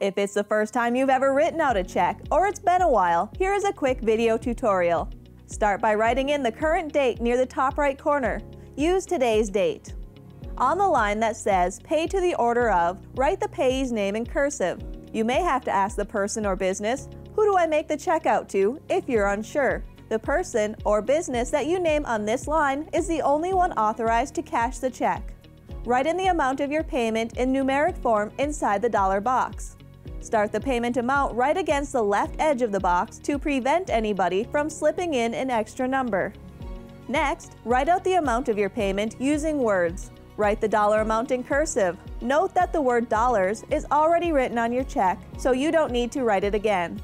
If it's the first time you've ever written out a check or it's been a while, here is a quick video tutorial. Start by writing in the current date near the top right corner. Use today's date. On the line that says pay to the order of, write the payee's name in cursive. You may have to ask the person or business, who do I make the check out to, if you're unsure. The person or business that you name on this line is the only one authorized to cash the check. Write in the amount of your payment in numeric form inside the dollar box. Start the payment amount right against the left edge of the box to prevent anybody from slipping in an extra number. Next, write out the amount of your payment using words. Write the dollar amount in cursive. Note that the word dollars is already written on your check, so you don't need to write it again.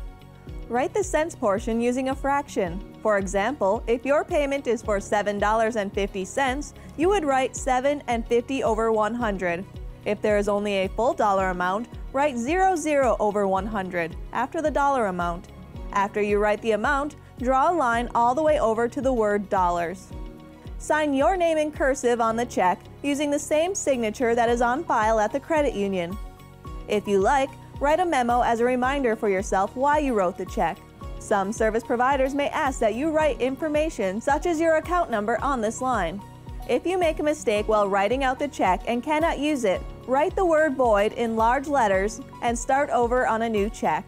Write the cents portion using a fraction. For example, if your payment is for $7.50, you would write 7 and 50 over 100. If there is only a full dollar amount, write 00 over 100 after the dollar amount. After you write the amount, draw a line all the way over to the word dollars. Sign your name in cursive on the check using the same signature that is on file at the credit union. If you like, write a memo as a reminder for yourself why you wrote the check. Some service providers may ask that you write information such as your account number on this line. If you make a mistake while writing out the check and cannot use it, write the word void in large letters and start over on a new check.